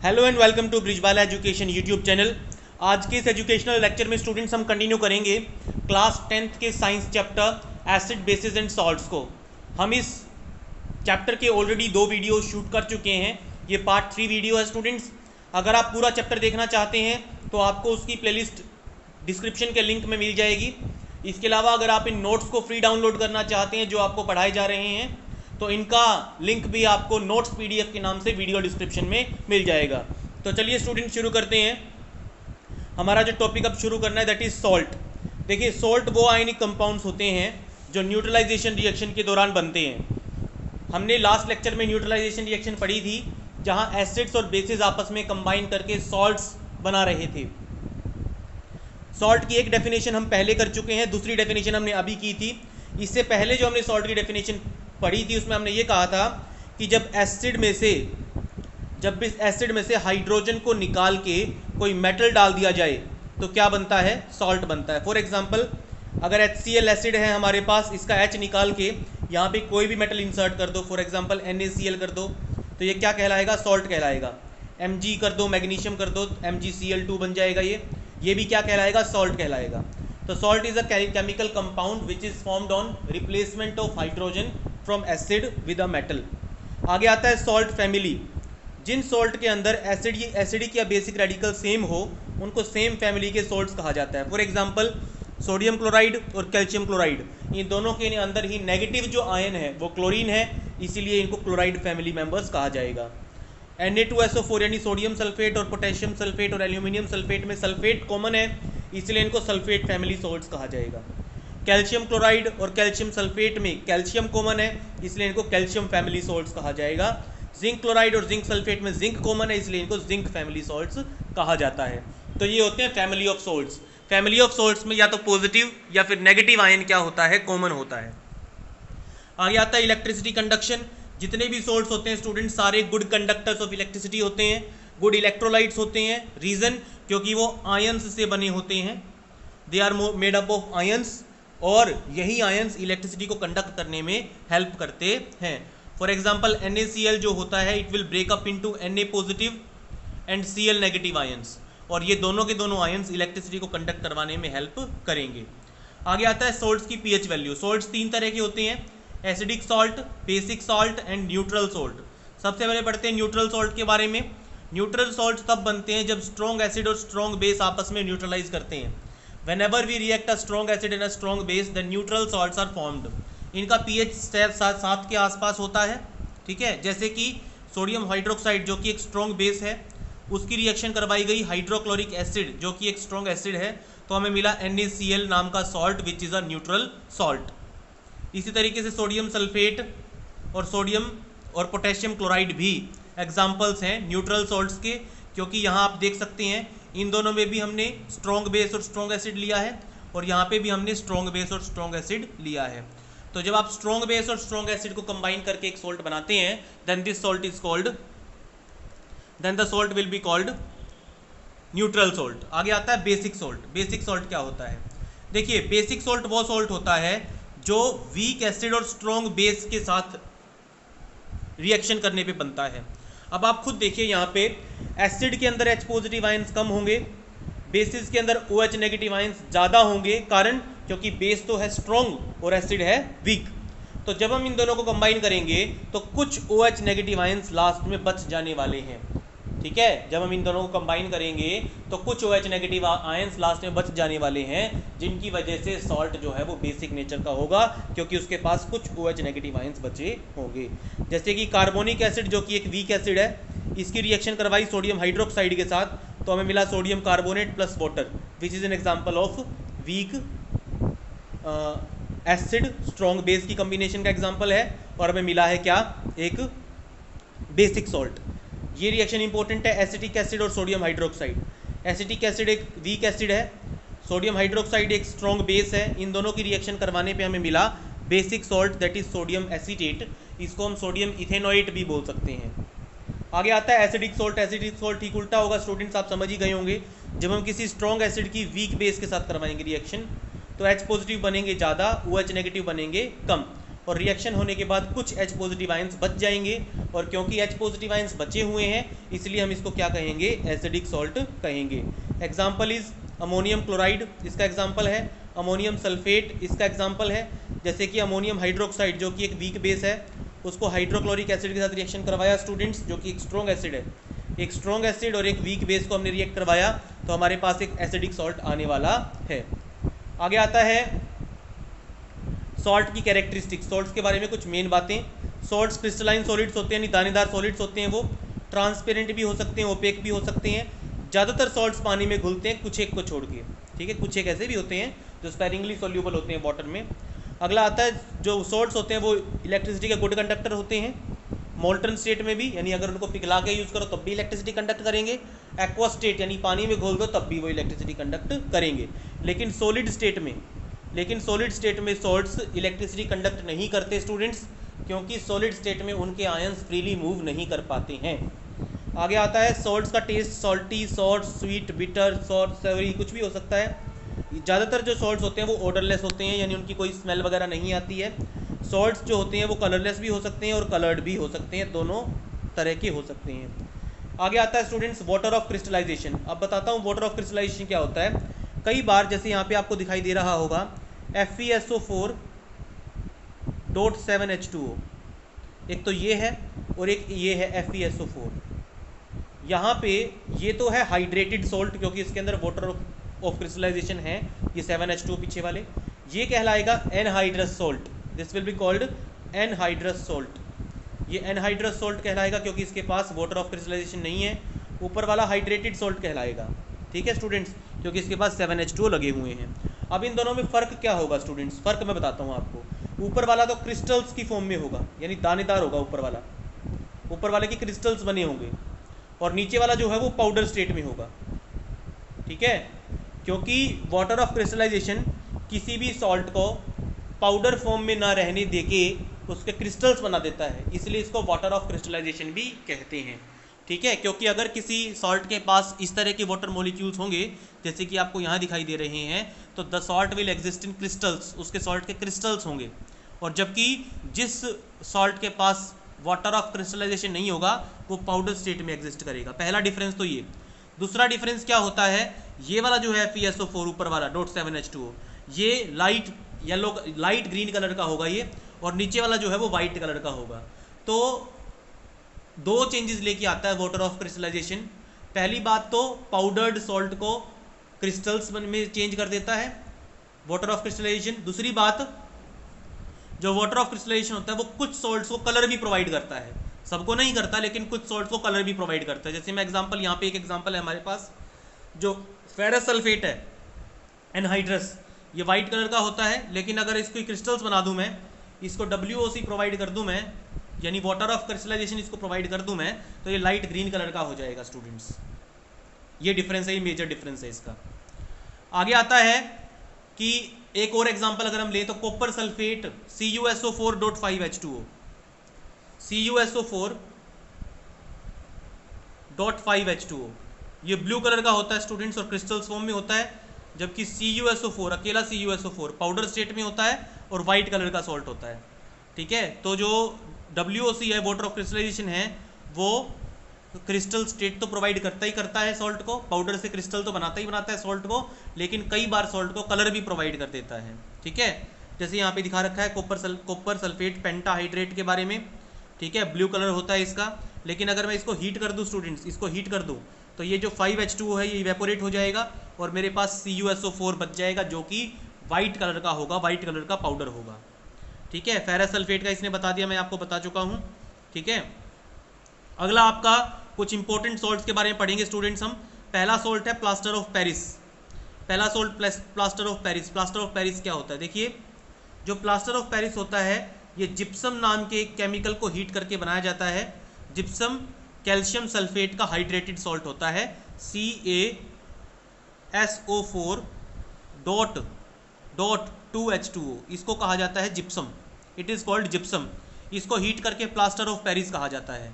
Hello and welcome to Brijwala education YouTube channel आज के इस एजुकेशनल लेक्चर में स्टूडेंट्स हम कंटिन्यू करेंगे क्लास टेंथ के science chapter acid basis and salts को। हम इस चैप्टर के ऑलरेडी दो वीडियो शूट कर चुके हैं। ये पार्ट थ्री वीडियो है स्टूडेंट्स अगर आप पूरा चैप्टर देखना चाहते हैं तो आपको उसकी प्लेलिस्ट डिस्क्रिप्शन के लिंक में मिल जाएगी। इसके अलावा अगर आप इन नोट्स को फ्री डाउनलोड करना चाहते हैं, जो आपको पढ़ाए जा रहे हैं तो इनका लिंक भी आपको नोट्स पीडीएफ के नाम से वीडियो डिस्क्रिप्शन में मिल जाएगा। तो चलिए स्टूडेंट शुरू करते हैं। हमारा जो टॉपिक अब शुरू करना है दैट इज़ सॉल्ट देखिए सॉल्ट वो आयनिक कंपाउंड्स होते हैं जो न्यूट्रलाइजेशन रिएक्शन के दौरान बनते हैं। हमने लास्ट लेक्चर में न्यूट्रलाइजेशन रिएक्शन पढ़ी थी, जहाँ एसिड्स और बेसिस आपस में कंबाइन करके सॉल्ट्स बना रहे थे। सॉल्ट की एक डेफिनेशन हम पहले कर चुके हैं, दूसरी डेफिनेशन हमने अभी की थी। इससे पहले जो हमने सॉल्ट की डेफिनेशन पढ़ी थी, उसमें हमने ये कहा था कि जब एसिड में से, जब इस एसिड में से हाइड्रोजन को निकाल के कोई मेटल डाल दिया जाए तो क्या बनता है? सॉल्ट बनता है। फॉर एग्ज़ाम्पल अगर एच सी एल एसिड है हमारे पास, इसका एच निकाल के यहाँ पे कोई भी मेटल इंसर्ट कर दो for example N A C L कर दो तो ये क्या कहलाएगा? सॉल्ट कहलाएगा। एम जी कर दो मैग्नीशियम कर दो M G C L two बन जाएगा ये। ये भी क्या कहलाएगा? सॉल्ट कहलाएगा। तो salt is a chemical compound which is formed on replacement of hydrogen from acid with a metal आगे आता है सॉल्ट फैमिली जिन सॉल्ट के अंदर एसिड एसिडिक या बेसिक रेडिकल सेम हो, उनको सेम फैमिली के सॉल्ट्स कहा जाता है. फॉर एग्जांपल सोडियम क्लोराइड और कैल्शियम क्लोराइड इन दोनों के अंदर ही नेगेटिव जो आयन है, वो क्लोरीन है, इसीलिए इनको क्लोराइड फैमिली मेंबर्स कहा जाएगा. N A two S O four यानी सोडियम सल्फेट और पोटेशियम सल्फेट और एल्यूमिनियम सल्फेट में सल्फेट कॉमन है, इसलिए इनको सल्फेट फैमिली सॉल्ट्स कहा जाएगा. कैल्शियम क्लोराइड और कैल्शियम सल्फेट में कैल्शियम कॉमन है, इसलिए इनको कैल्शियम फैमिली सॉल्ट्स कहा जाएगा। जिंक क्लोराइड और जिंक सल्फेट में जिंक कॉमन है, इसलिए इनको जिंक फैमिली सॉल्ट्स कहा जाता है। तो ये होते हैं family of salts family of salts में या तो पॉजिटिव या फिर नेगेटिव आयन क्या होता है? कॉमन होता है। आगे आता है इलेक्ट्रिसिटी कंडक्शन जितने भी सोल्ट्स होते हैं स्टूडेंट सारे गुड कंडक्टर्स ऑफ़ इलेक्ट्रिसिटी होते हैं। गुड इलेक्ट्रोलाइट्स होते हैं। रीजन क्योंकि वो आयंस से बने होते हैं। They are made up of ions और यही आयंस इलेक्ट्रिसिटी को कंडक्ट करने में हेल्प करते हैं। फॉर एग्ज़ाम्पल एन जो होता है it will break up into N positive and C L negative ions और ये दोनों के दोनों आयंस इलेक्ट्रिसिटी को कंडक्ट करवाने में हेल्प करेंगे। आगे आता है सोल्ट्स की पीएच वैल्यू सोल्ट्स तीन तरह के होते हैं. Acidic salt basic salt and neutral salt सबसे पहले पढ़ते हैं न्यूट्रल सॉल्ट के बारे में। न्यूट्रल सॉल्ट तब बनते हैं जब स्ट्रॉन्ग एसिड और स्ट्रॉन्ग बेस आपस में न्यूट्रलाइज करते हैं। Whenever we react a strong acid and a strong base, the neutral salts are formed. इनका pH स्टेप सात सात के आसपास होता है, ठीक है? जैसे कि सोडियम हाइड्रोक्साइड जो कि एक स्ट्रॉन्ग बेस है, उसकी रिएक्शन करवाई गई हाइड्रोक्लोरिक एसिड जो कि एक स्ट्रॉन्ग एसिड है तो हमें मिला NaCl नाम का salt which is a neutral salt इसी तरीके से सोडियम सल्फेट और सोडियम और पोटेशियम क्लोराइड भी एग्जाम्पल्स हैं न्यूट्रल सॉल्ट्स के, क्योंकि यहाँ आप देख सकते हैं इन दोनों में भी हमने स्ट्रॉन्ग बेस और स्ट्रॉन्ग एसिड लिया है और यहाँ पे भी हमने स्ट्रॉन्ग बेस और स्ट्रॉन्ग एसिड लिया है। तो जब आप स्ट्रॉन्ग बेस और स्ट्रॉन्ग एसिड को कंबाइन करके एक सोल्ट बनाते हैं then this salt is called then the salt will be called neutral salt आगे आता है बेसिक सोल्ट बेसिक सोल्ट क्या होता है? देखिए बेसिक सोल्ट वो सोल्ट होता है जो वीक एसिड और स्ट्रॉन्ग बेस के साथ रिएक्शन करने पे बनता है। अब आप खुद देखिए यहाँ पे एसिड के अंदर एच पॉजिटिव आयंस कम होंगे बेसिस के अंदर ओ एच नेगेटिव आयंस ज़्यादा होंगे कारण, क्योंकि बेस तो है स्ट्रॉन्ग और एसिड है वीक तो जब हम इन दोनों को कंबाइन करेंगे तो कुछ O H negative ions last में बच जाने वाले हैं। ठीक है? जब हम इन दोनों को कंबाइन करेंगे तो कुछ O H negative ions last में बच जाने वाले हैं, जिनकी वजह से सॉल्ट जो है वो बेसिक नेचर का होगा, क्योंकि उसके पास कुछ ओ एच नेगेटिव आयंस बचे होंगे। जैसे कि कार्बोनिक एसिड जो कि एक वीक एसिड है, इसकी रिएक्शन करवाई सोडियम हाइड्रोक्साइड के साथ तो हमें मिला sodium carbonate plus water which is an example of weak acid strong base की कम्बिनेशन का एग्ज़ाम्पल है, और हमें मिला है क्या? एक बेसिक सॉल्ट ये रिएक्शन इंपॉर्टेंट है एसिटिक एसिड और सोडियम हाइड्रोक्साइड एसिटिक एसिड एक वीक एसिड है. सोडियम हाइड्रोक्साइड एक स्ट्रॉन्ग बेस है. इन दोनों की रिएक्शन करवाने पे हमें मिला basic salt that is sodium acetate इसको हम सोडियम इथेनोइट भी बोल सकते हैं. आगे आता है एसिडिक सॉल्ट एसिडिक सॉल्ट ठीक उल्टा होगा स्टूडेंट्स आप समझ ही गए होंगे. जब हम किसी स्ट्रॉन्ग एसिड की वीक बेस के साथ करवाएँगे रिएक्शन तो एच पॉजिटिव बनेंगे ज़्यादा ओ एच नेगेटिव बनेंगे कम. और रिएक्शन होने के बाद कुछ एच पॉजिटिव आइंस बच जाएँगे। और क्योंकि एच पॉजिटिव आइंस बचे हुए हैं, इसलिए हम इसको क्या कहेंगे? एसिडिक सॉल्ट कहेंगे। एग्ज़ाम्पल इज़ अमोनियम क्लोराइड इसका एग्ज़ाम्पल है। अमोनियम सल्फेट इसका एग्ज़ाम्पल है। जैसे कि अमोनियम हाइड्रोक्साइड जो कि एक वीक बेस है, उसको हाइड्रोक्लोरिक एसिड के साथ रिएक्शन करवाया स्टूडेंट्स जो कि एक स्ट्रॉन्ग एसिड है। एक स्ट्रॉन्ग एसिड और एक वीक बेस को हमने रिएक्ट करवाया तो हमारे पास एक एसिडिक सॉल्ट आने वाला है। आगे आता है सॉल्ट की कैरेक्टरिस्टिक्स सॉल्ट्स के बारे में कुछ मेन बातें। सॉल्ट्स क्रिस्टलाइन सॉलिड्स होते हैं दानेदार सॉलिड्स होते हैं वो। ट्रांसपेरेंट भी हो सकते हैं ओपेक भी हो सकते हैं। ज़्यादातर सॉल्ट्स पानी में घुलते हैं, कुछ एक को छोड़ के। ठीक है? कुछ एक ऐसे भी होते हैं जो स्पेरिंगली सोल्यूबल होते हैं वाटर में। अगला आता है, जो सॉल्ट्स होते हैं वो इलेक्ट्रिसिटी के गुड कंडक्टर होते हैं। मोल्टन स्टेट में भी, यानी अगर उनको पिघला के यूज़ करो, तब भी इलेक्ट्रिसिटी कंडक्ट करेंगे। एक्वा स्टेट यानी पानी में घोल दो, तब भी वो इलेक्ट्रिसिटी कंडक्ट करेंगे। लेकिन सॉलिड स्टेट में लेकिन सॉलिड स्टेट में सॉल्ट्स इलेक्ट्रिसिटी कंडक्ट नहीं करते स्टूडेंट्स क्योंकि सॉलिड स्टेट में उनके आयंस फ्रीली मूव नहीं कर पाते हैं। आगे आता है सॉल्ट्स का taste salty salt sweet bitter salt savoury कुछ भी हो सकता है। ज़्यादातर जो सॉल्ट्स होते हैं वो ऑर्डरलेस होते हैं, यानी उनकी कोई स्मेल वगैरह नहीं आती है। सॉल्ट्स जो होते हैं वो कलरलेस भी हो सकते हैं और कलर्ड भी हो सकते हैं, दोनों तरह के हो सकते हैं। आगे आता है स्टूडेंट्स वाटर ऑफ़ क्रिस्टलाइजेशन अब बताता हूँ वाटर ऑफ़ क्रिस्टलाइजेशन क्या होता है? कई बार जैसे यहाँ पे आपको दिखाई दे रहा होगा F E S O four dot seven H two O एक तो ये है और एक ये है F E S O four यहाँ पे ये तो है हाइड्रेटेड सोल्ट क्योंकि इसके अंदर वाटर ऑफ़ क्रिस्टलाइजेशन है, ये सेवन एच टू पीछे वाले। ये कहलाएगा anhydrous salt this will be called anhydrous salt ये एनहाइड्रस सोल्ट कहलाएगा क्योंकि इसके पास वाटर ऑफ़ क्रिस्टलाइजेशन नहीं है, ऊपर वाला हाइड्रेटेड सोल्ट कहलाएगा। ठीक है स्टूडेंट्स क्योंकि इसके पास सेवन एच टू लगे हुए हैं। अब इन दोनों में फ़र्क क्या होगा स्टूडेंट्स फ़र्क मैं बताता हूँ आपको। ऊपर वाला तो क्रिस्टल्स की फॉर्म में होगा, यानी दानेदार होगा ऊपर वाला। ऊपर वाले की क्रिस्टल्स बने होंगे। और नीचे वाला जो है, वो पाउडर स्टेट में होगा। ठीक है? क्योंकि वाटर ऑफ़ क्रिस्टलाइजेशन किसी भी सॉल्ट को पाउडर फॉर्म में ना रहने दे के उसके क्रिस्टल्स बना देता है। इसलिए इसको वाटर ऑफ़ क्रिस्टलाइजेशन भी कहते हैं। ठीक है? क्योंकि अगर किसी सॉल्ट के पास इस तरह के वाटर मोलिक्यूल्स होंगे, जैसे कि आपको यहाँ दिखाई दे रहे हैं तो the salt will exist in crystals उसके सॉल्ट के क्रिस्टल्स होंगे। और जबकि जिस सॉल्ट के पास वाटर ऑफ़ क्रिस्टलाइजेशन नहीं होगा, वो पाउडर स्टेट में एग्जिस्ट करेगा। पहला डिफरेंस तो ये। दूसरा डिफरेंस क्या होता है? ये वाला जो है पी एस ओ फोर ऊपर वाला डॉट सेवन एच टू ये light yellow light green colour का होगा ये, और नीचे वाला जो है वो वाइट कलर का होगा। तो दो चेंजेस लेके आता है वाटर ऑफ़ क्रिस्टलाइजेशन पहली बात तो पाउडर्ड सॉल्ट को क्रिस्टल्स में चेंज कर देता है वाटर ऑफ़ क्रिस्टलाइजेशन दूसरी बात, जो वाटर ऑफ़ क्रिस्टलाइजेशन होता है, वो कुछ सॉल्ट्स को कलर भी प्रोवाइड करता है। सबको नहीं करता, लेकिन कुछ सॉल्ट्स को कलर भी प्रोवाइड करता है। जैसे मैं एग्जांपल यहाँ पे एक एग्जांपल है हमारे पास, जो फेरस सल्फेट है एनहाइड्रस ये वाइट कलर का होता है, लेकिन अगर इसको क्रिस्टल्स बना दूँ मैं, इसको डब्ल्यूओसी प्रोवाइड कर दूँ मैं यानी वाटर ऑफ़ क्रिस्टलाइजेशन इसको प्रोवाइड कर दूँ मैं तो ये लाइट ग्रीन कलर का हो जाएगा स्टूडेंट्स ये डिफरेंस है, ये मेजर डिफरेंस है इसका. आगे आता है कि एक और एग्जांपल अगर हम लें तो copper sulphate C U S O four dot five H two O C U S O four dot five H two O ये ब्लू कलर का होता है स्टूडेंट्स और क्रिस्टल्स फॉर्म में होता है, जबकि C U S O four अकेला C U S O four powder state में होता है, और वाइट कलर का सॉल्ट होता है. ठीक है? तो जो डब्ल्यू है वाटर ऑफ़ क्रिस्टलाइजेशन है, वो क्रिस्टल स्टेट तो प्रोवाइड करता ही करता है सॉल्ट को पाउडर से क्रिस्टल तो बनाता ही बनाता है सॉल्ट को, लेकिन कई बार सॉल्ट को कलर भी प्रोवाइड कर देता है, ठीक है? जैसे यहाँ पे दिखा रखा है कॉपर सल कॉपर सल्फेट पेंटाहाइड्रेट के बारे में, ठीक है? ब्लू कलर होता है इसका, लेकिन अगर मैं इसको हीट कर दूँ स्टूडेंट्स इसको हीट कर दूँ तो ये जो फाइव एच टू है, ये इवेपोरेट हो जाएगा और मेरे पास C U S O four बच जाएगा, जो कि वाइट कलर का होगा वाइट कलर का पाउडर होगा। ठीक है? फेरस सल्फेट का इसने बता दिया, मैं आपको बता चुका हूँ, ठीक है? अगला आपका कुछ इंपॉर्टेंट सॉल्ट्स के बारे में पढ़ेंगे स्टूडेंट्स हम। पहला सॉल्ट है प्लास्टर ऑफ़ पेरिस पहला salt plaster of Paris plaster of Paris क्या होता है? देखिए, जो प्लास्टर ऑफ़ पेरिस होता है, ये जिप्सम नाम के एक केमिकल को हीट करके बनाया जाता है। जिप्सम कैल्शियम सल्फेट का हाइड्रेटेड सॉल्ट होता है। C A S O four dot dot two H two O इसको कहा जाता है gypsum it is called gypsum इसको हीट करके प्लास्टर ऑफ़ पेरिस कहा जाता है।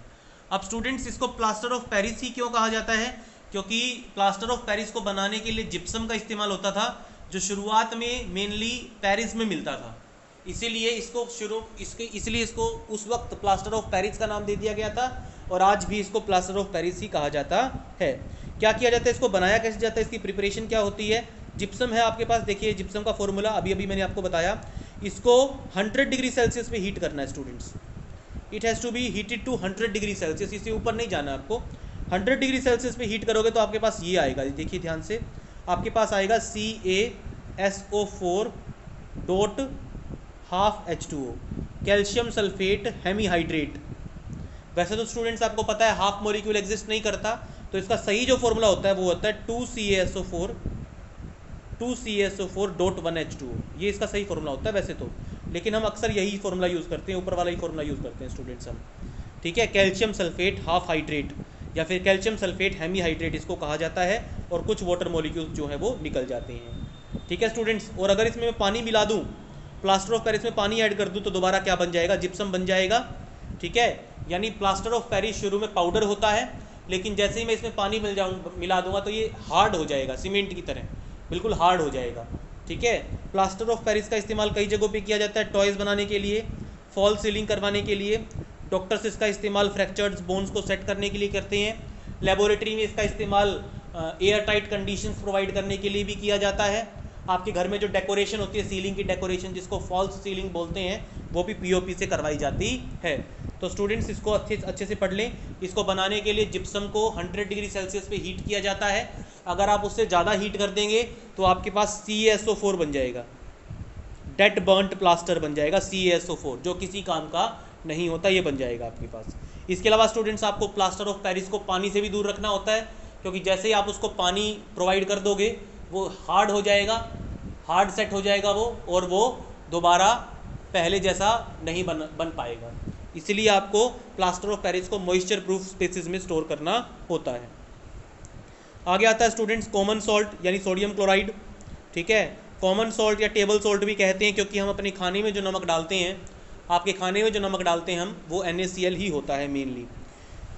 अब स्टूडेंट्स इसको प्लास्टर ऑफ़ पेरिस ही क्यों कहा जाता है? क्योंकि प्लास्टर ऑफ़ पेरिस को बनाने के लिए जिप्सम का इस्तेमाल होता था, जो शुरुआत में मेनली पेरिस में मिलता था। इसीलिए इसको शुरू, इसके, इसलिए इसको उस वक्त प्लास्टर ऑफ़ पेरिस का नाम दे दिया गया था, और आज भी इसको प्लास्टर ऑफ़ पेरिस ही कहा जाता है। क्या किया जाता है? इसको बनाया कैसे जाता है? इसकी प्रिपरेशन क्या होती है? जिप्सम है आपके पास? देखिए जिप्सम का फॉर्मूला अभी अभी मैंने आपको बताया। इसको 100 डिग्री सेल्सियस पे हीट करना है students it has to be heated to 100 degree Celsius. इससे ऊपर नहीं जाना आपको. 100 डिग्री सेल्सियस पे हीट करोगे तो आपके पास ये आएगा. देखिए ध्यान से. आपके पास आएगा C A S O four dot half H two O calcium sulphate hemihydrate वैसे तो स्टूडेंट्स आपको पता है हाफ़ मोलिक्यूल एग्जिस्ट नहीं करता. तो इसका सही जो फॉर्मूला होता है, वो होता है two C S O four two C S O four dot one H two ये इसका सही फॉर्मूला होता है वैसे तो। लेकिन हम अक्सर यही फॉर्मूला यूज़ करते हैं, ऊपर वाला ही फॉर्मूला यूज़ करते हैं स्टूडेंट्स हम। ठीक है? कैल्शियम सल्फेट हाफ़ हाइड्रेट या फिर कैल्शियम सल्फेट हेमी हाइड्रेट इसको कहा जाता है और कुछ वाटर मोलिक्यूल्स जो है वो निकल जाते हैं। ठीक है स्टूडेंट्स और अगर इसमें मैं पानी मिला दूँ प्लास्टर ऑफ़ पेरिस में पानी ऐड कर दूँ तो दोबारा क्या बन जाएगा? जिप्सम बन जाएगा। ठीक है? यानी प्लास्टर ऑफ़ पेरिस शुरू में पाउडर होता है, लेकिन जैसे ही मैं इसमें पानी मिल जाऊँ, मिला दूँगा तो ये हार्ड हो जाएगा सीमेंट की तरह। बिल्कुल हार्ड हो जाएगा, ठीक है? प्लास्टर ऑफ़ पेरिस का इस्तेमाल कई जगहों पे किया जाता है टॉयज़ बनाने के लिए फॉल सीलिंग करवाने के लिए डॉक्टर्स इसका इस्तेमाल फ्रैक्चर्ड बोन्स को सेट करने के लिए करते हैं लेबोरेटरी में इसका इस्तेमाल एयर टाइट कंडीशन प्रोवाइड करने के लिए भी किया जाता है, आपके घर में जो डेकोरेशन होती है सीलिंग की डेकोरेशन जिसको फॉल्स सीलिंग बोलते हैं, वो भी पीओपी से करवाई जाती है। तो स्टूडेंट्स इसको अच्छे अच्छे से पढ़ लें, इसको बनाने के लिए जिप्सम को 100 डिग्री सेल्सियस पे हीट किया जाता है अगर आप उससे ज़्यादा हीट कर देंगे तो आपके पास सी एस ओ फोर बन जाएगा। डेट बर्नट प्लास्टर बन जाएगा सी एस ओ फोर जो किसी काम का नहीं होता, ये बन जाएगा आपके पास। इसके अलावा स्टूडेंट्स आपको प्लास्टर ऑफ़ पेरिस को पानी से भी दूर रखना होता है, क्योंकि जैसे ही आप उसको पानी प्रोवाइड कर दोगे, वो हार्ड हो जाएगा हार्ड सेट हो जाएगा वो, और वो दोबारा पहले जैसा नहीं बन बन पाएगा। इसलिए आपको प्लास्टर ऑफ़ पेरिस को मॉइस्चर प्रूफ स्पेसिस में स्टोर करना होता है। आगे आता है स्टूडेंट्स कॉमन सॉल्ट यानी सोडियम क्लोराइड ठीक है? कॉमन सॉल्ट या टेबल सॉल्ट भी कहते हैं क्योंकि हम अपने खाने में जो नमक डालते हैं, आपके खाने में जो नमक डालते हैं हम, वो एन ही होता है मेनली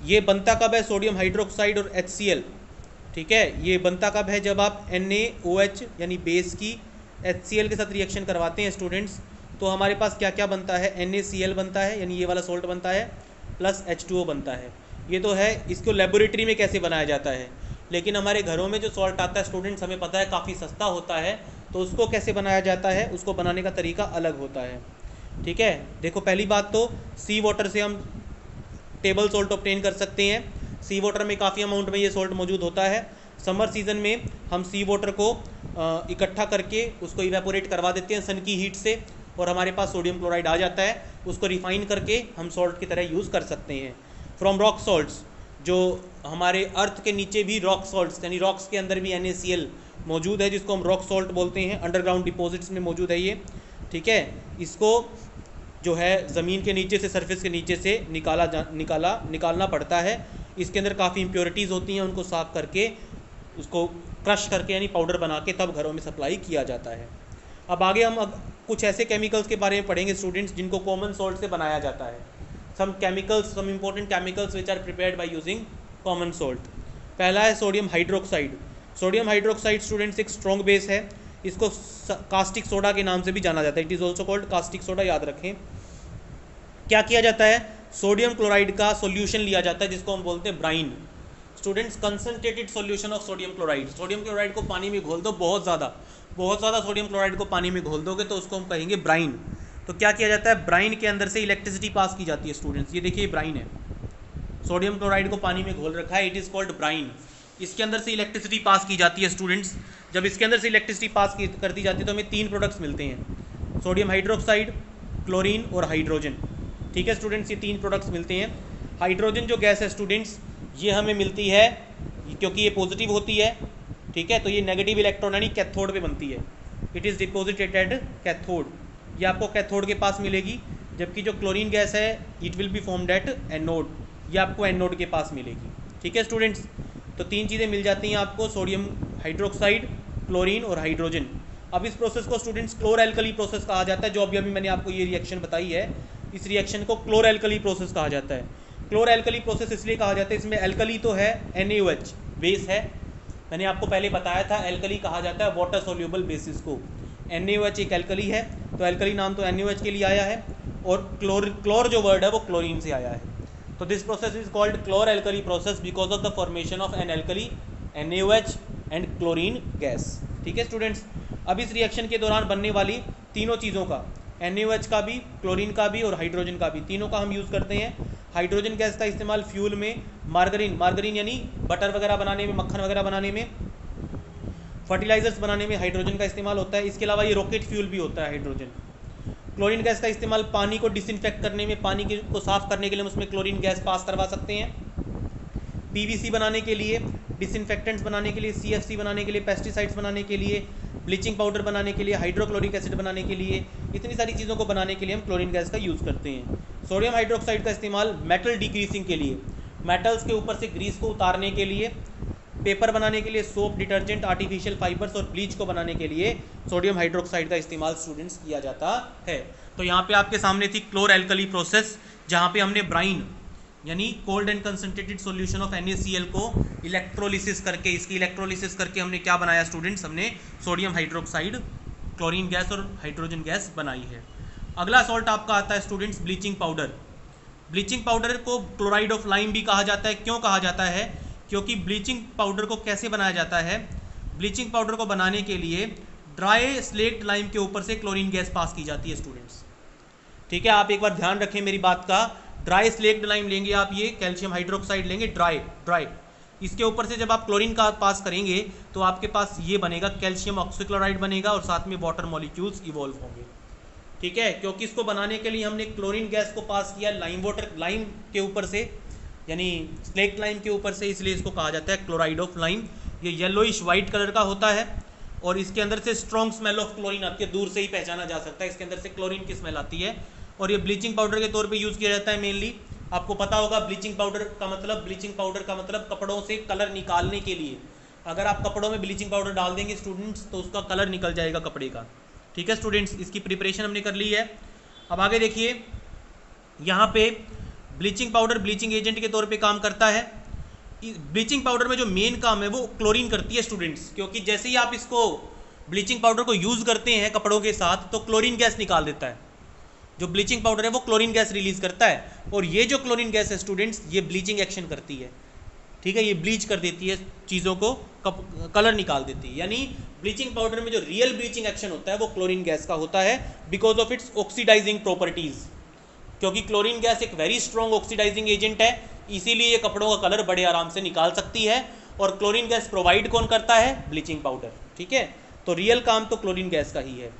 ये बनता कब है? सोडियम हाइड्रोक्साइड और एचसीएल ठीक है? ये बनता कब है? जब आप एन यानी बेस की एच के साथ रिएक्शन करवाते हैं स्टूडेंट्स तो हमारे पास क्या क्या बनता है? एन बनता है, यानी ये वाला सॉल्ट बनता है प्लस एच बनता है. ये तो है, इसको लेबोरेटरी में कैसे बनाया जाता है? लेकिन हमारे घरों में जो सॉल्ट आता है स्टूडेंट्स हमें पता है, काफ़ी सस्ता होता है तो उसको कैसे बनाया जाता है, उसको बनाने का तरीका अलग होता है। ठीक है? देखो, पहली बात तो सी वाटर से हम टेबल सॉल्ट ऑप्टेन कर सकते हैं। सी वाटर में काफ़ी अमाउंट में ये सॉल्ट मौजूद होता है। समर सीज़न में हम सी वाटर को इकट्ठा करके उसको इवेपोरेट करवा देते हैं सन की हीट से और हमारे पास सोडियम क्लोराइड आ जाता है। उसको रिफाइन करके हम सॉल्ट की तरह यूज़ कर सकते हैं। फ्रॉम रॉक सॉल्ट्स जो हमारे अर्थ के नीचे भी रॉक सॉल्ट्स यानी रॉक्स के अंदर भी एनएसीएल मौजूद है जिसको हम रॉक सॉल्ट बोलते हैं। अंडरग्राउंड डिपॉजिट्स में मौजूद है ये। ठीक है? इसको जो है ज़मीन के नीचे से सरफेस के नीचे से निकाला जा निकाला निकालना पड़ता है। इसके अंदर काफ़ी इम्प्योरिटीज़ होती हैं उनको साफ़ करके उसको क्रश करके यानी पाउडर बना के तब घरों में सप्लाई किया जाता है। अब आगे हम अग, कुछ ऐसे केमिकल्स के बारे में पढ़ेंगे स्टूडेंट्स जिनको कॉमन सॉल्ट से बनाया जाता है। Some chemicals some important chemicals which are prepared by using common salt पहला है sodium hydroxide sodium hydroxide students एक स्ट्रॉन्ग बेस है। इसको कास्टिक सोडा के नाम से भी जाना जाता है। It is also called caustic soda याद रखें। क्या किया जाता है? सोडियम क्लोराइड का सोल्यूशन लिया जाता है, जिसको हम बोलते हैं brine students concentrated solution of sodium chloride sodium chloride को पानी में घोल दो, बहुत ज़्यादा। बहुत ज़्यादा सोडियम क्लोराइड को पानी में घोल दोगे तो उसको हम कहेंगे ब्राइन तो क्या किया जाता है? ब्राइन के अंदर से इलेक्ट्रिसिटी पास की जाती है स्टूडेंट्स ये देखिए ब्राइन है। सोडियम क्लोराइड को पानी में घोल रखा है। इट इज़ कॉल्ड ब्राइन इसके अंदर से इलेक्ट्रिसिटी पास की जाती है स्टूडेंट्स जब इसके अंदर से इलेक्ट्रिसिटी पास की, कर दी जाती है तो हमें तीन प्रोडक्ट्स मिलते हैं। सोडियम हाइड्रोक्साइड क्लोरीन और हाइड्रोजन ठीक है स्टूडेंट्स ये तीन प्रोडक्ट्स मिलते हैं। हाइड्रोजन जो गैस है स्टूडेंट्स ये हमें मिलती है, क्योंकि ये पॉजिटिव होती है। ठीक है तो ये नेगेटिव इलेक्ट्रॉन यानी कैथोड पे बनती है। It is deposited at cathode ये आपको कैथोड के पास मिलेगी, जबकि जो क्लोरीन गैस है it will be formed at anode ये आपको एनोड के पास मिलेगी। ठीक है स्टूडेंट्स तो तीन चीज़ें मिल जाती हैं आपको सोडियम हाइड्रोक्साइड क्लोरीन और हाइड्रोजन अब इस प्रोसेस को स्टूडेंट्स क्लोर एल्कली प्रोसेस कहा जाता है, जो अभी अभी मैंने आपको ये रिएक्शन बताई है। इस रिएक्शन को क्लोर एल्कली प्रोसेस कहा जाता है। क्लोर एल्कली प्रोसेस इसलिए कहा जाता है, इसमें एल्कली तो है एन बेस है। मैंने आपको पहले बताया था एल्कली कहा जाता है वाटर सोल्यूबल बेसिस को। एन एक एल्कली है। तो एल्कली नाम तो एन के लिए आया है और क्लोर क्लोर जो वर्ड है वो क्लोरीन से आया है। तो this process is called chlor alkali process because of the formation of an alkali N and chlorine gas ठीक है स्टूडेंट्स अब इस रिएक्शन के दौरान बनने वाली तीनों चीज़ों का एन का भी क्लोरीन का भी और हाइड्रोजन का भी, तीनों का हम यूज़ करते हैं। हाइड्रोजन गैस का इस्तेमाल फ्यूल में मार्गरीन मार्गरीन यानी बटर वगैरह बनाने में, मक्खन वगैरह बनाने में फर्टिलाइजर्स बनाने में हाइड्रोजन का इस्तेमाल होता है। इसके अलावा ये रॉकेट फ्यूल भी होता है हाइड्रोजन क्लोरीन गैस का इस्तेमाल पानी को डिसइंफेक्ट करने में, पानी को साफ़ करने के लिए हम उसमें क्लोरीन गैस पास करवा सकते हैं। पीवीसी बनाने के लिए डिसइंफेक्टेंट्स बनाने के लिए सीएफसी बनाने के लिए पेस्टिसाइड्स बनाने के लिए ब्लीचिंग पाउडर बनाने के लिए हाइड्रोक्लोरिक एसिड बनाने के लिए, इतनी सारी चीज़ों को बनाने के लिए हम क्लोरीन गैस का यूज़ करते हैं। सोडियम हाइड्रोक्साइड का इस्तेमाल मेटल डिक्रीसिंग के लिए मेटल्स के ऊपर से ग्रीस को उतारने के लिए पेपर बनाने के लिए, सोप, डिटर्जेंट आर्टिफिशियल फाइबर्स और ब्लीच को बनाने के लिए सोडियम हाइड्रोक्साइड का इस्तेमाल स्टूडेंट्स किया जाता है। तो यहाँ पे आपके सामने थी क्लोर एल्कली प्रोसेस जहाँ पे हमने ब्राइन यानी cold and concentrated solution of N को इलेक्ट्रोलिसिस करके, इसकी इलेक्ट्रोलिसिस करके हमने क्या बनाया स्टूडेंट्स हमने सोडियम हाइड्रोक्साइड क्लोरीन गैस और हाइड्रोजन गैस बनाई है। अगला सॉल्ट आपका आता है students bleaching powder bleaching powder को क्लोराइड ऑफ़ लाइम भी कहा जाता है। क्यों कहा जाता है? क्योंकि ब्लीचिंग पाउडर को कैसे बनाया जाता है? ब्लीचिंग पाउडर को बनाने के लिए ड्राई स्लेट लाइम के ऊपर से क्लोरीन गैस पास की जाती है स्टूडेंट्स ठीक है, आप एक बार ध्यान रखें मेरी बात का। ड्राई स्लेक्ड लाइम लेंगे आप ये कैल्शियम हाइड्रोक्साइड लेंगे ड्राई ड्राई इसके ऊपर से जब आप क्लोरीन का पास करेंगे तो आपके पास ये बनेगा कैल्शियम ऑक्सीक्लोराइड बनेगा और साथ में वाटर मॉलिक्यूल्स इवॉल्व होंगे। ठीक है, क्योंकि इसको बनाने के लिए हमने क्लोरीन गैस को पास किया लाइम वाटर लाइम के ऊपर से। यानी स्लेक्ट लाइम के ऊपर से इसलिए इसको कहा जाता है क्लोराइड ऑफ़ लाइम। ये येलोइश वाइट कलर का होता है और इसके अंदर से स्ट्रॉन्ग स्मेल ऑफ़ क्लोरीन है दूर से ही पहचाना जा सकता है। इसके अंदर से क्लोरीन की स्मेल आती है और ये ब्लीचिंग पाउडर के तौर पे यूज़ किया जाता है मेनली आपको पता होगा ब्लीचिंग पाउडर का मतलब ब्लीचिंग पाउडर का मतलब कपड़ों से कलर निकालने के लिए। अगर आप कपड़ों में ब्लीचिंग पाउडर डाल देंगे स्टूडेंट्स तो उसका कलर निकल जाएगा कपड़े का। ठीक है स्टूडेंट्स इसकी प्रिपरेशन हमने कर ली है। अब आगे देखिए, यहाँ पे ब्लीचिंग पाउडर ब्लीचिंग एजेंट के तौर पे काम करता है। ब्लीचिंग पाउडर में जो मेन काम है, वो क्लोरीन करती है स्टूडेंट्स, क्योंकि जैसे ही आप इसको ब्लीचिंग पाउडर को यूज़ करते हैं कपड़ों के साथ तो क्लोरीन गैस निकाल देता है। जो ब्लीचिंग पाउडर है, वो क्लोरीन गैस रिलीज़ करता है। और ये जो क्लोरीन गैस है स्टूडेंट्स, ये ब्लीचिंग एक्शन करती है। ठीक है, ये ब्लीच कर देती है चीज़ों को कलर निकाल देती है। यानी ब्लीचिंग पाउडर में जो रियल ब्लीचिंग एक्शन होता है, वो क्लोरीन गैस का होता है because of its oxidising properties क्योंकि क्लोरीन गैस एक वेरी स्ट्रॉन्ग ऑक्सीडाइजिंग एजेंट है, इसीलिए ये कपड़ों का कलर बड़े आराम से निकाल सकती है। और क्लोरीन गैस प्रोवाइड कौन करता है? ब्लीचिंग पाउडर ठीक है? तो रियल काम तो क्लोरीन गैस का ही है।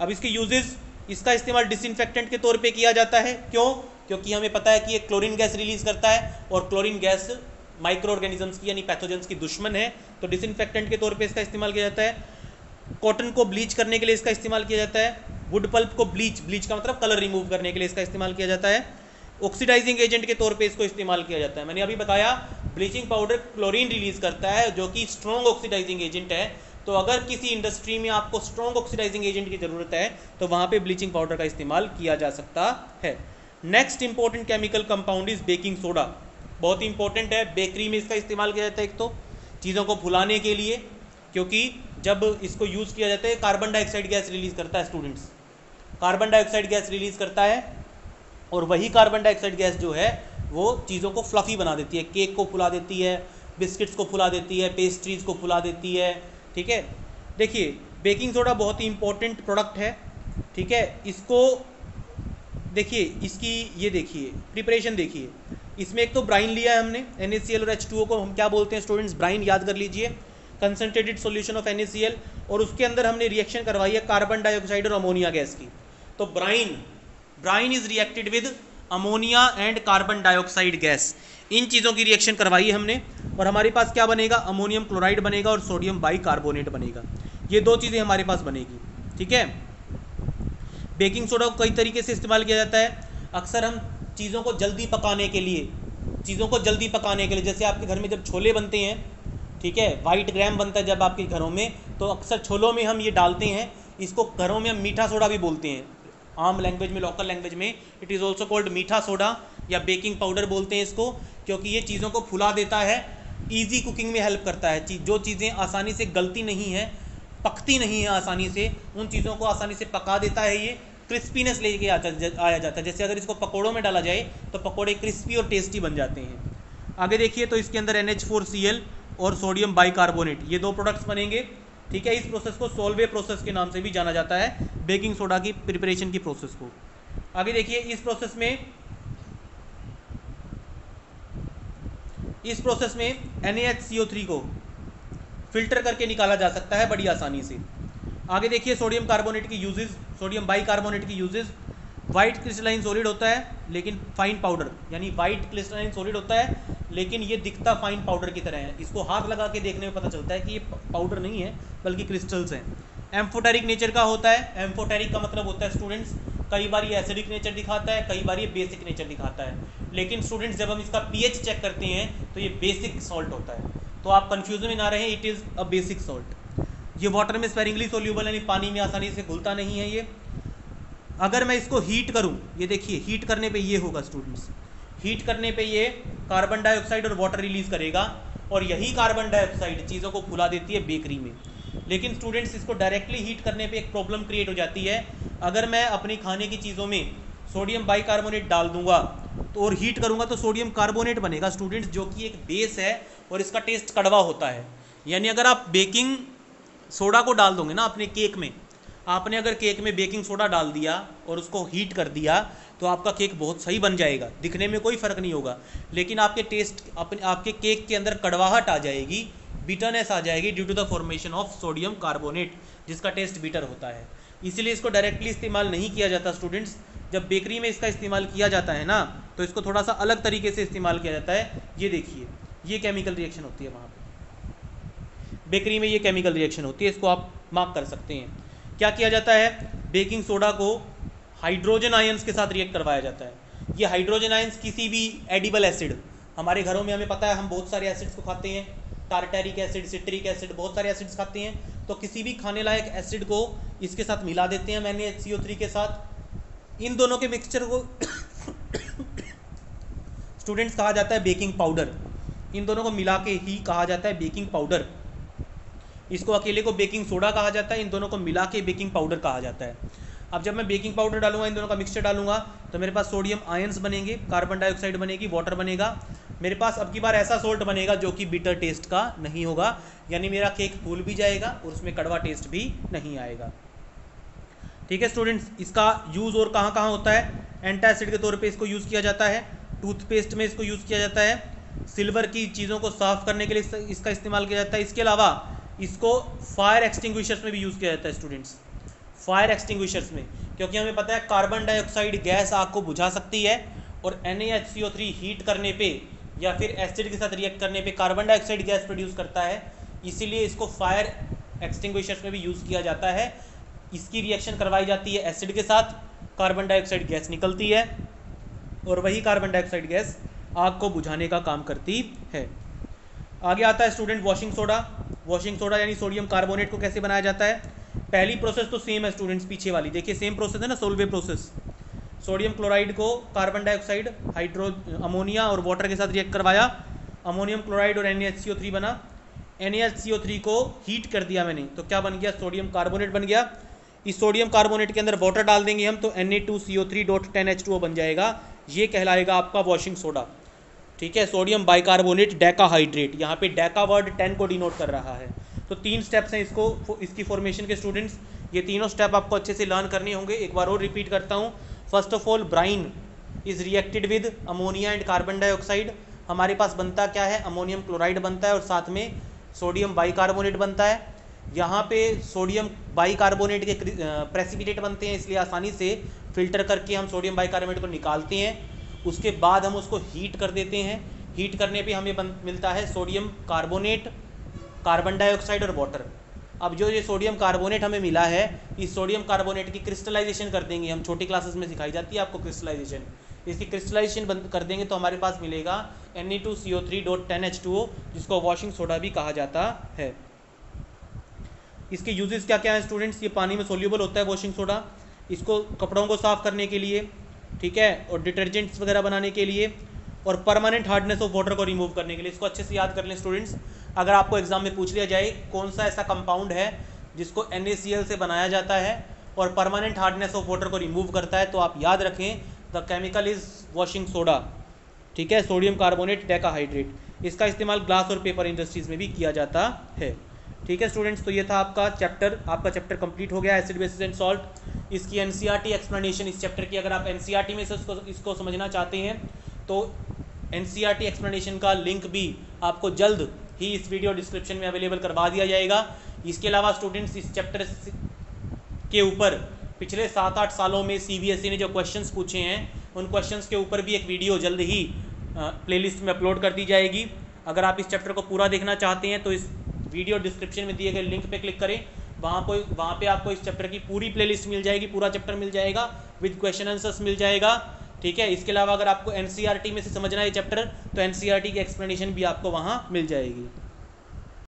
अब इसके यूजेस इसका इस्तेमाल डिसइंफेक्टेंट के तौर पे किया जाता है। क्यों? क्योंकि हमें पता है कि ये क्लोरीन गैस रिलीज़ करता है और क्लोरीन गैस माइक्रो ऑर्गेनिजम्स की, यानी पैथोजेंस की दुश्मन है। तो डिसइंफेक्टेंट के तौर पे इसका इस्तेमाल किया जाता है। कॉटन को ब्लीच करने के लिए इसका इस्तेमाल किया जाता है। वुड पल्प को ब्लीच ब्लीच का मतलब कलर रिमूव करने के लिए इसका इस्तेमाल किया जाता है। ऑक्सीडाइजिंग एजेंट के तौर पे इसको इस्तेमाल किया जाता है। मैंने अभी बताया ब्लीचिंग पाउडर क्लोरीन रिलीज़ करता है, जो कि स्ट्रॉन्ग ऑक्सीडाइजिंग एजेंट है। तो अगर किसी इंडस्ट्री में आपको स्ट्रॉन्ग ऑक्सीडाइजिंग एजेंट की ज़रूरत है तो वहाँ पे ब्लीचिंग पाउडर का इस्तेमाल किया जा सकता है। Next important chemical compound is baking soda बहुत ही इंपॉर्टेंट है। बेकरी में इसका इस्तेमाल किया जाता है एक तो चीज़ों को फुलाने के लिए, क्योंकि जब इसको यूज़ किया जाता है कार्बन डाइऑक्साइड गैस रिलीज़ करता है students carbon dioxide gas release करता है और वही कार्बन डाइऑक्साइड गैस जो है, वो चीज़ों को फ्लफ़ी बना देती है। केक को फुला देती है बिस्किट्स को फुला देती है पेस्ट्रीज़ को फुला देती है, ठीक है? देखिए बेकिंग सोडा बहुत ही इंपॉर्टेंट प्रोडक्ट है, ठीक है? इसको, देखिए, इसकी, ये देखिए प्रिपरेशन देखिए। इसमें एक तो ब्राइन लिया है हमने एन और एच को हम क्या बोलते हैं स्टूडेंट्स ब्राइन याद कर लीजिए। कंसनट्रेटेड सोल्यूशन ऑफ़ एन और उसके अंदर हमने रिएक्शन करवाई है कार्बन डाइऑक्साइड और अमोनिया गैस की। तो brine brine is reacted with ammonia and carbon dioxide gas इन चीज़ों की रिएक्शन करवाई है हमने और हमारे पास क्या बनेगा? अमोनियम क्लोराइड बनेगा और सोडियम बाइकार्बोनेट बनेगा। ये दो चीज़ें हमारे पास बनेगी, ठीक है? बेकिंग सोडा को कई तरीके से इस्तेमाल किया जाता है। अक्सर हम चीज़ों को जल्दी पकाने के लिए, चीज़ों को जल्दी पकाने के लिए, जैसे आपके घर में जब छोले बनते हैं ठीक है? वाइट ग्राम बनता है जब आपके घरों में तो अक्सर छोलों में हम ये डालते हैं। इसको घरों में हम मीठा सोडा भी बोलते हैं। आम लैंग्वेज में लोकल लैंग्वेज में इट इज़ ऑल्सो कॉल्ड मीठा सोडा या बेकिंग पाउडर बोलते हैं इसको, क्योंकि ये चीज़ों को फुला देता है ईजी कुकिंग में हेल्प करता है। जो चीज़ें आसानी से गलती नहीं है, पकती नहीं है आसानी से, उन चीज़ों को आसानी से पका देता है ये क्रिस्पीनेस लेके आया जाता है। जैसे अगर इसको पकौड़ों में डाला जाए तो पकौड़े क्रिस्पी और टेस्टी बन जाते हैं। आगे देखिए तो इसके अंदर एन और सोडियम बाइकार्बोनेट, ये दो प्रोडक्ट्स बनेंगे, ठीक है? इस प्रोसेस को सोलवे प्रोसेस के नाम से भी जाना जाता है बेकिंग सोडा की प्रिपरेशन की प्रोसेस को। आगे देखिए, इस प्रोसेस में, इस प्रोसेस में NaHCO3 को फ़िल्टर करके निकाला जा सकता है बड़ी आसानी से। आगे देखिए सोडियम कार्बोनेट की यूजेस सोडियम बाइकार्बोनेट की यूजेस वाइट क्रिस्टलाइन सॉलिड होता है, लेकिन फाइन पाउडर यानी वाइट क्रिस्टलाइन सॉलिड होता है लेकिन ये दिखता फाइन पाउडर की तरह है। इसको हाथ लगा के देखने में पता चलता है कि ये पाउडर नहीं है, बल्कि क्रिस्टल्स हैं। एम्फोटेरिक नेचर का होता है। एम्फोटेरिक का मतलब होता है स्टूडेंट्स कई बार ये एसिडिक नेचर दिखाता है, कई बार ये बेसिक नेचर दिखाता है। लेकिन स्टूडेंट्स जब हम इसका पीएच चेक करते हैं तो ये बेसिक सॉल्ट होता है। तो आप कन्फ्यूज़न में ना रहें it is a basic salt ये वाटर में स्पेरिंगली सोल्यूबल यानी पानी में आसानी से घुलता नहीं है ये। अगर मैं इसको हीट करूँ, ये देखिए हीट करने पे ये होगा स्टूडेंट्स हीट करने पे ये कार्बन डाइऑक्साइड और वाटर रिलीज़ करेगा और यही कार्बन डाइऑक्साइड चीज़ों को फुला देती है बेकरी में। लेकिन स्टूडेंट्स इसको डायरेक्टली हीट करने पे एक प्रॉब्लम क्रिएट हो जाती है। अगर मैं अपनी खाने की चीज़ों में सोडियम बाइकार्बोनेट डाल दूँगा तो और हीट करूँगा तो सोडियम कार्बोनेट बनेगा स्टूडेंट्स जो कि एक बेस है और इसका टेस्ट कड़वा होता है। यानी अगर आप बेकिंग सोडा को डाल दोगे ना अपने केक में, आपने अगर केक में बेकिंग सोडा डाल दिया और उसको हीट कर दिया तो आपका केक बहुत सही बन जाएगा। दिखने में कोई फ़र्क नहीं होगा। लेकिन आपके टेस्ट अपने, आपके केक के अंदर कड़वाहट आ जाएगी बीटरनेस आ जाएगी due to the formation of sodium carbonate जिसका टेस्ट बिटर होता है। इसीलिए इसको डायरेक्टली इस्तेमाल नहीं किया जाता स्टूडेंट्स जब बेकरी में इसका इस्तेमाल किया जाता है ना तो इसको थोड़ा सा अलग तरीके से इस्तेमाल किया जाता है। ये देखिए, ये केमिकल रिएक्शन होती है वहाँ पर बेकरी में ये केमिकल रिएक्शन होती है, इसको आप मार्क कर सकते हैं। क्या किया जाता है? बेकिंग सोडा को हाइड्रोजन आयंस के साथ रिएक्ट करवाया जाता है। ये हाइड्रोजन आयंस किसी भी एडिबल एसिड हमारे घरों में हमें पता है, हम बहुत सारे एसिड्स को खाते हैं। टार्टेरिक एसिड सिट्रिक एसिड बहुत सारे एसिड्स खाते हैं। तो किसी भी खाने लायक एसिड को इसके साथ मिला देते हैं मैंने एच के साथ। इन दोनों के मिक्सचर को स्टूडेंट्स कहा जाता है बेकिंग पाउडर इन दोनों को मिला के ही कहा जाता है बेकिंग पाउडर इसको अकेले को बेकिंग सोडा कहा जाता है, इन दोनों को मिला के बेकिंग पाउडर कहा जाता है। अब जब मैं बेकिंग पाउडर डालूँगा, इन दोनों का मिक्सचर डालूँगा तो मेरे पास सोडियम आयंस बनेंगे कार्बन डाइऑक्साइड बनेगी वाटर बनेगा। मेरे पास अब की बार ऐसा सोल्ट बनेगा जो कि बिटर टेस्ट का नहीं होगा, यानी मेरा केक फूल भी जाएगा और उसमें कड़वा टेस्ट भी नहीं आएगा। ठीक है स्टूडेंट्स इसका यूज़ और कहाँ कहाँ होता है? एंटासिड के तौर पे इसको यूज़ किया जाता है टूथपेस्ट में इसको यूज़ किया जाता है सिल्वर की चीज़ों को साफ़ करने के लिए इसका इस्तेमाल किया जाता है। इसके अलावा इसको फायर एक्सटिंग्विशर्स में भी यूज़ किया जाता है स्टूडेंट्स फायर एक्सटिंग्विशर्स में, क्योंकि हमें पता है कार्बन डाइऑक्साइड गैस आग को बुझा सकती है और एन हीट करने पे या फिर एसिड के साथ रिएक्ट करने पे कार्बन डाइऑक्साइड गैस प्रोड्यूस करता है। इसीलिए इसको फायर एक्सटिंग्विशर्स में भी यूज़ किया जाता है। इसकी रिएक्शन करवाई जाती है एसिड के साथ। कार्बन डाइऑक्साइड गैस निकलती है और वही कार्बन डाइऑक्साइड गैस आग को बुझाने का काम करती है। आगे आता है student washing soda washing soda यानी सोडियम कार्बोनेट को कैसे बनाया जाता है? पहली प्रोसेस तो सेम है स्टूडेंट्स पीछे वाली। देखिए सेम प्रोसेस है ना सोलवे प्रोसेस सोडियम क्लोराइड को कार्बन डाइऑक्साइड हाइड्रो अमोनिया और वाटर के साथ रिएक्ट करवाया। अमोनियम क्लोराइड और एन बना। एन को हीट कर दिया मैंने। तो क्या बन गया? सोडियम कार्बोनेट बन गया। इस सोडियम कार्बोनेट के अंदर वाटर डाल देंगे हम तो N A two C O three dot ten H two O बन जाएगा। ये कहलाएगा आपका वॉशिंग सोडा ठीक है सोडियम बाइकार्बोनेट डैका हाइड्रेट यहाँ पे डैका वर्ड टेन को डिनोट कर रहा है। तो तीन स्टेप्स हैं इसको इसकी फॉर्मेशन के स्टूडेंट्स ये तीनों स्टेप आपको अच्छे से लर्न करने होंगे। एक बार और रिपीट करता हूँ। First of all brine is reacted with ammonia and carbon dioxide हमारे पास बनता क्या है? अमोनियम क्लोराइड बनता है और साथ में सोडियम बाइकार्बोनेट बनता है। यहाँ पे सोडियम बाइकार्बोनेट के प्रेसिपिटेट बनते हैं इसलिए आसानी से फ़िल्टर करके हम सोडियम बाइकार्बोनेट को निकालते हैं। उसके बाद हम उसको हीट कर देते हैं। हीट करने पे हमें बन, मिलता है सोडियम कार्बोनेट कार्बन डाइऑक्साइड और वाटर अब जो ये सोडियम कार्बोनेट हमें मिला है, इस सोडियम कार्बोनेट की क्रिस्टलाइजेशन कर देंगे। हम छोटी क्लासेस में सिखाई जाती है आपको क्रिस्टलाइजेशन इसकी क्रिस्टलाइजेशन कर देंगे तो हमारे पास मिलेगा N E two C O three dot ten H two O जिसको वॉशिंग सोडा भी कहा जाता है। इसके यूजेस क्या क्या है स्टूडेंट्स ये पानी में सोल्यूबल होता है वॉशिंग सोडा इसको कपड़ों को साफ़ करने के लिए, ठीक है? और डिटर्जेंट्स वगैरह बनाने के लिए। और परमानेंट हार्डनेस ऑफ़ वाटर को रिमूव करने के लिए। इसको अच्छे से याद कर लें स्टूडेंट्स अगर आपको एग्ज़ाम में पूछ लिया जाए, कौन सा ऐसा कंपाउंड है जिसको एन से बनाया जाता है और परमानेंट हार्डनेस ऑफ़ वाटर को रिमूव करता है तो आप याद रखें the chemical is washing soda ठीक है? सोडियम कार्बोनेट डेकाहाइड्रेट इसका इस्तेमाल ग्लास और पेपर इंडस्ट्रीज़ में भी किया जाता है। ठीक है स्टूडेंट्स तो ये था आपका चैप्टर आपका चैप्टर कंप्लीट हो गया एसिड बेसिस एंड सॉल्ट इसकी एनसीईआरटी एक्सप्लेनेशन इस चैप्टर की, अगर आप एनसीईआरटी में से इसको इसको समझना चाहते हैं तो एनसीईआरटी एक्सप्लेनेशन का लिंक भी आपको जल्द ही इस वीडियो डिस्क्रिप्शन में अवेलेबल करवा दिया जाएगा। इसके अलावा स्टूडेंट्स इस चैप्टर के ऊपर पिछले सात आठ सालों में सी e ने जो क्वेश्चंस पूछे हैं, उन क्वेश्चंस के ऊपर भी एक वीडियो जल्द ही प्लेलिस्ट में अपलोड कर दी जाएगी। अगर आप इस चैप्टर को पूरा देखना चाहते हैं तो इस वीडियो डिस्क्रिप्शन में दिए गए लिंक पे क्लिक करें। वहाँ पर वहाँ पे आपको इस चैप्टर की पूरी प्लेलिस्ट मिल जाएगी, पूरा चैप्टर मिल जाएगा विद क्वेश्चन आंसर्स मिल जाएगा। ठीक है? इसके अलावा अगर आपको एन में से समझना है चैप्टर तो एन की एक्सप्लेनेशन भी आपको वहाँ मिल जाएगी।